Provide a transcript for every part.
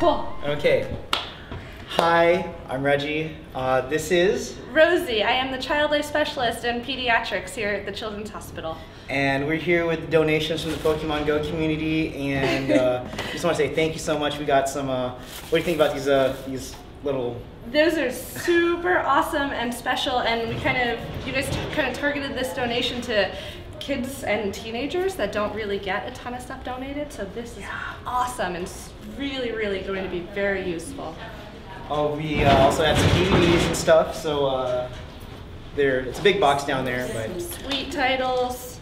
Cool. Okay. Hi, I'm Reggie. Uh, this is, Rosie, I am the child life specialist in pediatrics here at the Children's Hospital. and we're here with donations from the Pokemon Go community, and uh, just want to say thank you so much. We got some. Uh, what do you think about these uh, these little? Those are super awesome and special, and we kind of, you guys kind of targeted this donation to kids and teenagers that don't really get a ton of stuff donated. So this is awesome and s- really, really going to be very useful. Oh, we uh, also had some DVDs and stuff. So uh, there, it's a big box down there, Some but sweet titles.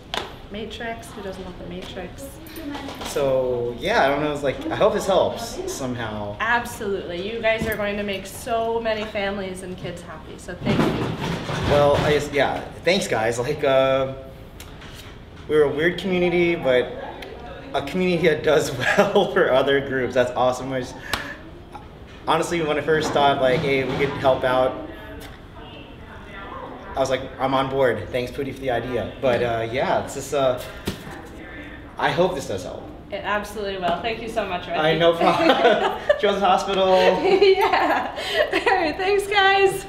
Matrix. Who doesn't love the Matrix? so yeah, I don't know. It's like I hope this helps somehow. Absolutely. You guys are going to make so many families and kids happy. So thank you. Well, I just yeah, thanks guys. Like uh, we're a weird community, but a community that does well for other groups. That's awesome. I just- honestly, when I first thought like, hey, we could help out, I was like, I'm on board. Thanks, Pooty, for the idea. But uh, yeah, it's just uh, I hope this does help. It absolutely will. Thank you so much, Reggie. I know. Children's Hospital. yeah. All right. Thanks, guys.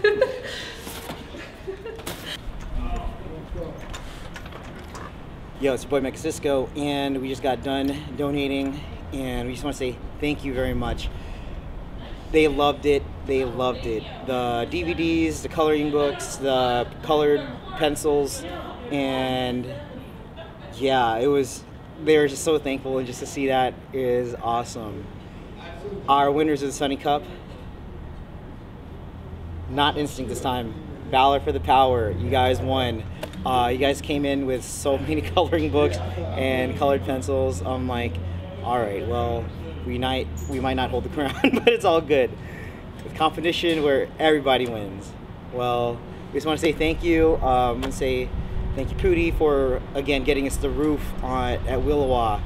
Yo, it's your boy MegaSisqo, and we just got done donating, and we just want to say thank you very much. They loved it. They loved it. The DVDs, the coloring books, the colored pencils, and yeah, it was. They were just so thankful, and just to see that is awesome. Our winners of the Sunny Cup, not instinct this time. Valor for the power. You guys won. Uh, you guys came in with so many coloring books and colored pencils. I'm like, all right, well, we might we might not hold the crown, but it's all good. With competition where everybody wins. Well, we just want to say thank you. Um, and say thank you, Pooty, for again getting us the roof on at Williwaw.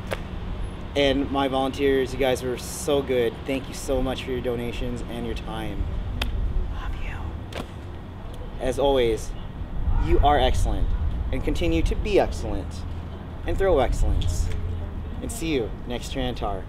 And my volunteers, you guys were so good. Thank you so much for your donations and your time. Love you. As always, you are excellent and continue to be excellent and throw excellence. And see you next Trantar.